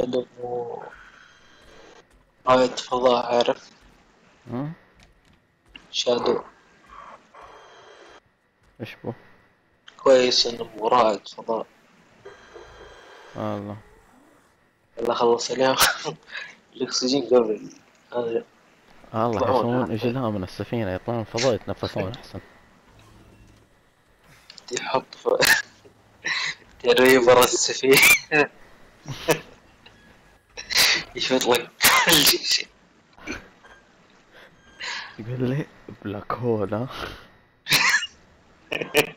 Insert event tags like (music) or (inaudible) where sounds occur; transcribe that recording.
شادو رائد فضاء عارف ها؟ شادو إيش بو؟ كويس أنه رائد فضاء الله. يلا خلص اليوم. (laughs) الأكسجين قبل. هذا. الله يطلعون. يسوون اجلاء من السفينة يطلعون فضاء يتنفسون أحسن. يحط (laughs) تري برا السفينة. (laughs) Ich werde langweilig. (laughs) Ich werde Black Hole. Ne? (laughs)